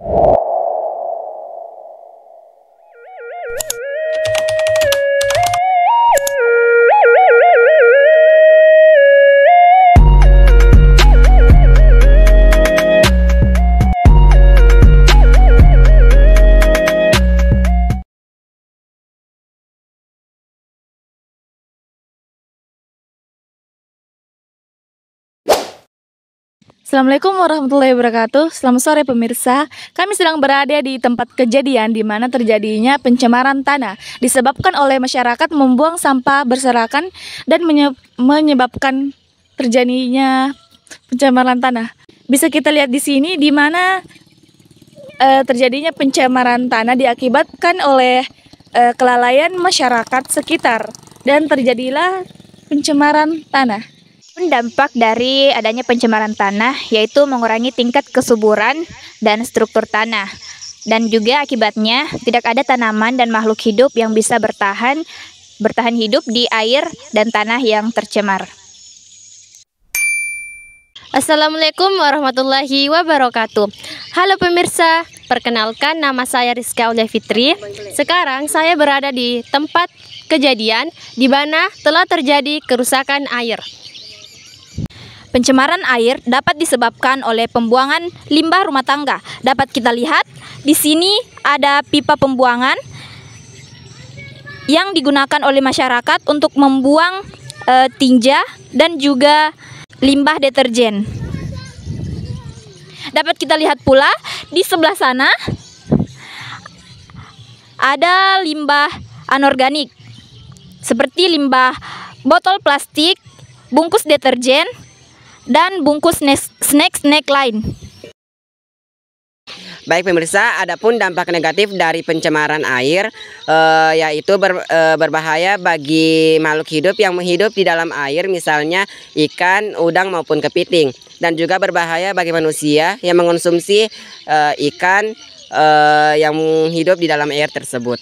you Assalamualaikum warahmatullahi wabarakatuh. Selamat sore pemirsa. Kami sedang berada di tempat kejadian di mana terjadinya pencemaran tanah disebabkan oleh masyarakat membuang sampah berserakan dan menyebabkan terjadinya pencemaran tanah. Bisa kita lihat di sini di mana uh, terjadinya pencemaran tanah diakibatkan oleh uh, kelalaian masyarakat sekitar dan terjadilah pencemaran tanah. Dampak dari adanya pencemaran tanah yaitu mengurangi tingkat kesuburan dan struktur tanah. Dan juga akibatnya tidak ada tanaman dan makhluk hidup yang bisa bertahan bertahan hidup di air dan tanah yang tercemar. Assalamualaikum warahmatullahi wabarakatuh. Halo pemirsa, perkenalkan nama saya Rizka Ulia Fitri. Sekarang saya berada di tempat kejadian di mana telah terjadi kerusakan air. Pencemaran air dapat disebabkan oleh pembuangan limbah rumah tangga. Dapat kita lihat di sini ada pipa pembuangan yang digunakan oleh masyarakat untuk membuang e, tinja dan juga limbah deterjen. Dapat kita lihat pula di sebelah sana ada limbah anorganik seperti limbah botol plastik, bungkus deterjen, dan bungkus snack-snack lain. Baik pemirsa, adapun dampak negatif dari pencemaran air eh, yaitu ber, eh, berbahaya bagi makhluk hidup yang menghidup di dalam air misalnya ikan, udang maupun kepiting dan juga berbahaya bagi manusia yang mengonsumsi eh, ikan eh, yang hidup di dalam air tersebut.